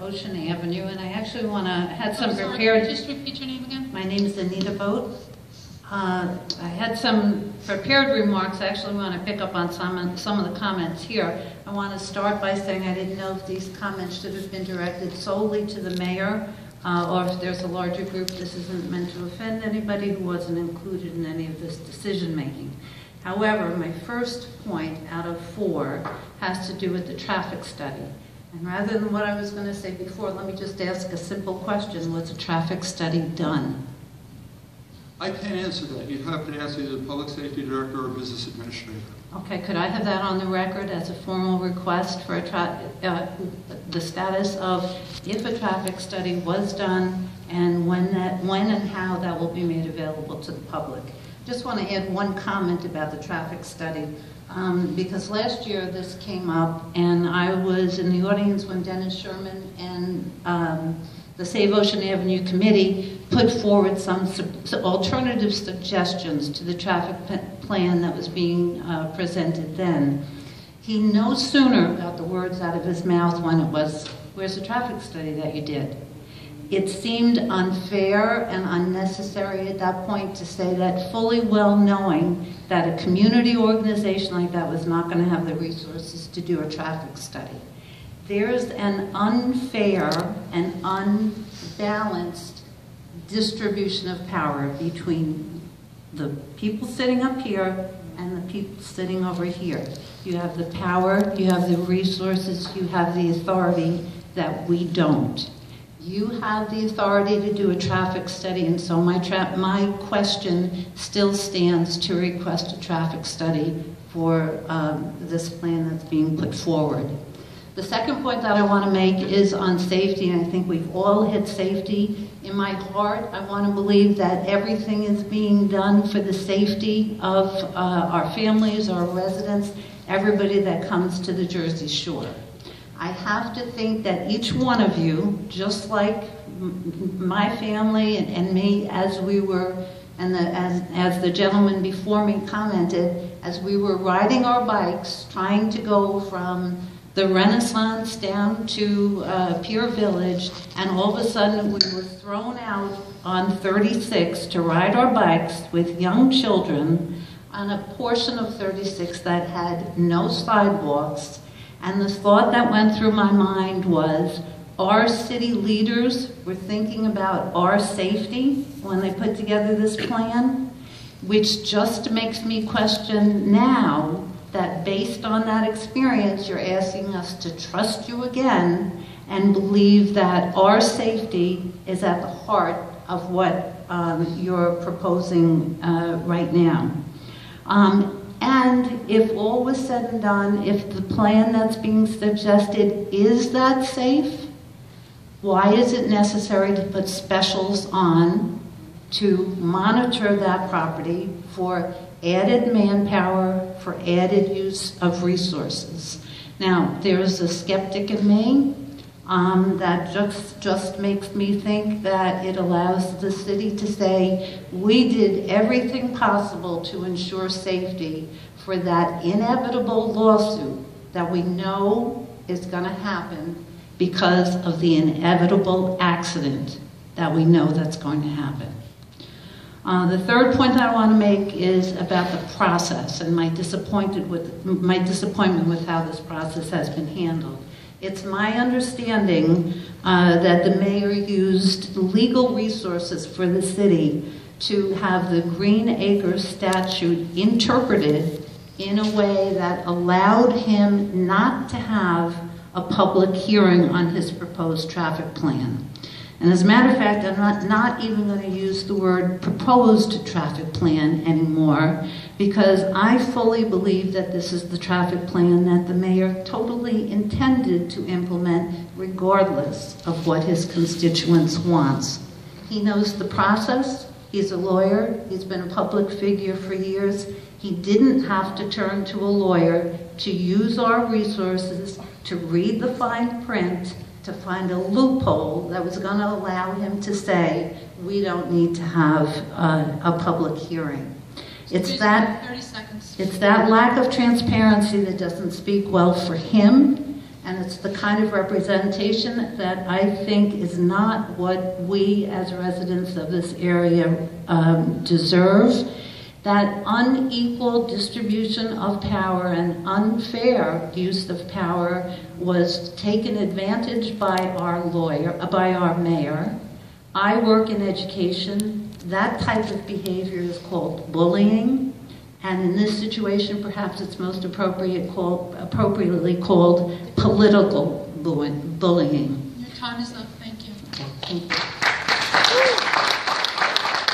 Ocean Avenue, and I actually want to, had some I'm sorry, prepared. Just repeat your name again? My name is Anita Boat. Uh, I had some prepared remarks, I actually want to pick up on some, some of the comments here. I want to start by saying I didn't know if these comments should have been directed solely to the mayor, uh, or if there's a larger group, this isn't meant to offend anybody who wasn't included in any of this decision-making. However, my first point out of four has to do with the traffic study. And rather than what I was going to say before, let me just ask a simple question. Was a traffic study done? I can't answer that. You'd have to ask either the public safety director or business administrator. Okay, could I have that on the record as a formal request for a tra- uh, the status of if a traffic study was done and when that, when and how that will be made available to the public? Just want to add one comment about the traffic study. Um, because last year this came up and I was in the audience when Dennis Sherman and um, the Save Ocean Avenue Committee put forward some su- alternative suggestions to the traffic plan that was being uh, presented then. He no sooner got the words out of his mouth when it was, where's the traffic study that you did? It seemed unfair and unnecessary at that point to say that fully well knowing that a community organization like that was not going to have the resources to do a traffic study. There's an unfair and unbalanced distribution of power between the people sitting up here and the people sitting over here. You have the power, you have the resources, you have the authority that we don't. You have the authority to do a traffic study, and so my, my question still stands to request a traffic study for um, this plan that's being put forward. The second point that I want to make is on safety, and I think we've all hit safety. In my heart, I want to believe that everything is being done for the safety of uh, our families, our residents, everybody that comes to the Jersey Shore. I have to think that each one of you, just like my family and, and me as we were, and the, as, as the gentleman before me commented, as we were riding our bikes, trying to go from the Renaissance down to uh, Pier Village, and all of a sudden we were thrown out on 36 to ride our bikes with young children on a portion of 36 that had no sidewalks and the thought that went through my mind was our city leaders were thinking about our safety when they put together this plan, which just makes me question now that based on that experience, you're asking us to trust you again and believe that our safety is at the heart of what um, you're proposing uh, right now. Um, and if all was said and done, if the plan that's being suggested is that safe, why is it necessary to put specials on to monitor that property for added manpower, for added use of resources? Now, there's a skeptic in me um, that just, just makes me think that it allows the city to say, we did everything possible to ensure safety for that inevitable lawsuit that we know is going to happen because of the inevitable accident that we know that's going to happen. Uh, the third point that I want to make is about the process and my disappointed with my disappointment with how this process has been handled. It's my understanding uh, that the mayor used legal resources for the city to have the Green Acres statute interpreted in a way that allowed him not to have a public hearing on his proposed traffic plan. And as a matter of fact, I'm not, not even going to use the word proposed traffic plan anymore because I fully believe that this is the traffic plan that the mayor totally intended to implement regardless of what his constituents wants. He knows the process. He's a lawyer. He's been a public figure for years. He didn't have to turn to a lawyer to use our resources, to read the fine print, to find a loophole that was going to allow him to say, we don't need to have a, a public hearing. It's that, it's that lack of transparency that doesn't speak well for him and it's the kind of representation that I think is not what we as residents of this area um, deserve. That unequal distribution of power and unfair use of power was taken advantage by our lawyer, uh, by our mayor. I work in education. That type of behavior is called bullying. And in this situation, perhaps it's most appropriate call, appropriately called political bullying. Your time is up, thank you. Thank you.